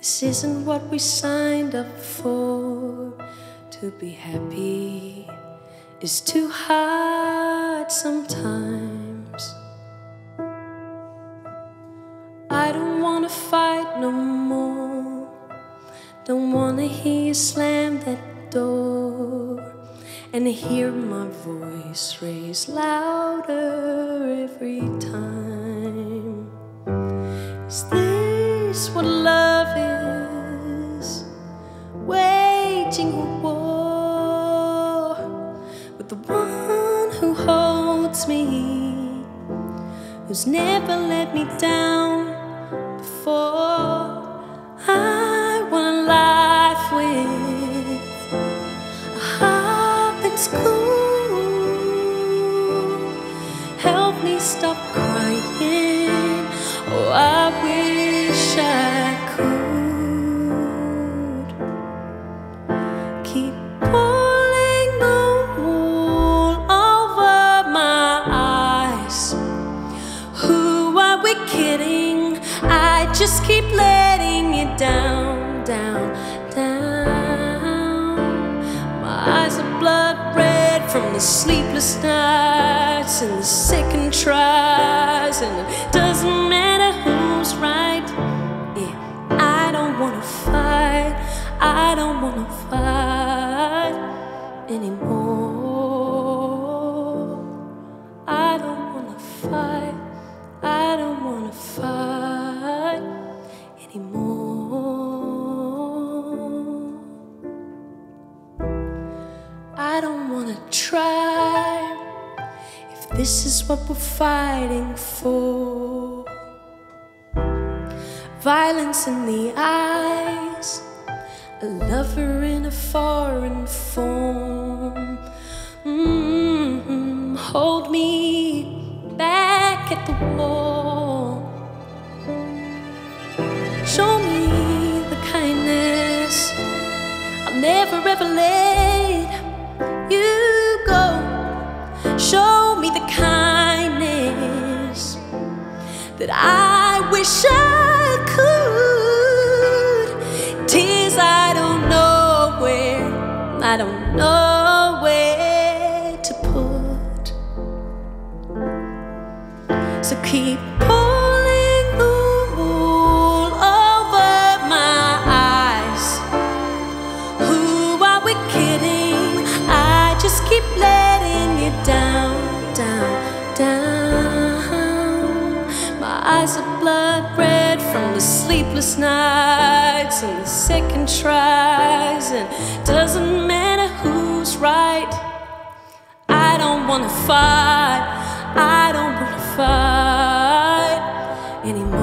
This isn't what we signed up for. To be happy is too hard sometimes. I don't wanna fight no more. Don't wanna hear you slam that door and hear my voice raise louder every time. Is this what love who's never let me down before. I want a life with a heart that's cool. Kidding? I just keep letting you down, down, down. My eyes are blood red from the sleepless nights and the second tries, and it doesn't matter who's right. Yeah, I don't wanna fight. I don't wanna fight anymore. This is what we're fighting for. Violence in the eyes, a lover in a foreign form. Mm, hold me back at the wall. Show me the kindness. I'll never ever let that I wish I could. Tears I don't know where, I don't know where to put. So keep pulling the wool over my eyes. Who are we kidding? Blood red from the sleepless nights and the second tries, and doesn't matter who's right. I don't wanna fight. I don't wanna fight anymore.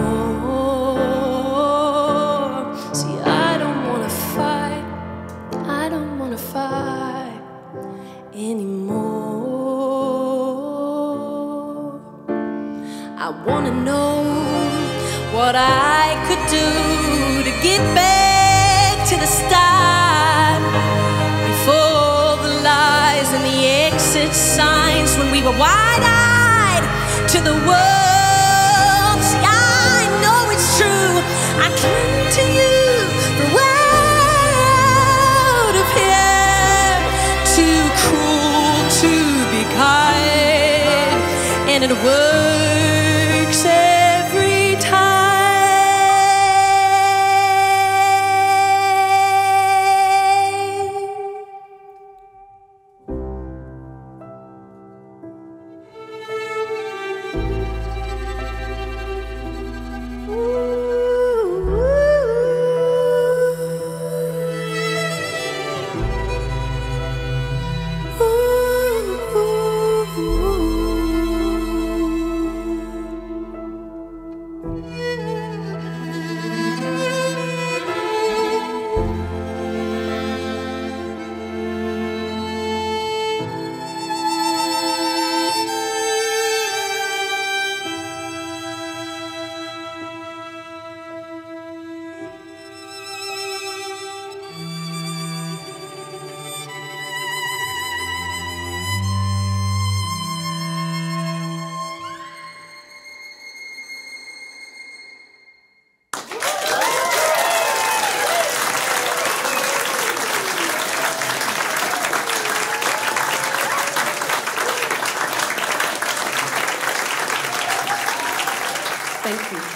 See, I don't wanna fight. I don't wanna fight anymore. I wanna know what I could do to get back to the start before the lies and the exit signs when we were wide eyed to the world. See, I know it's true. I cling to you for out of here. Too cruel to be kind, and it works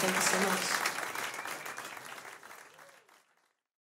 Thank you so much.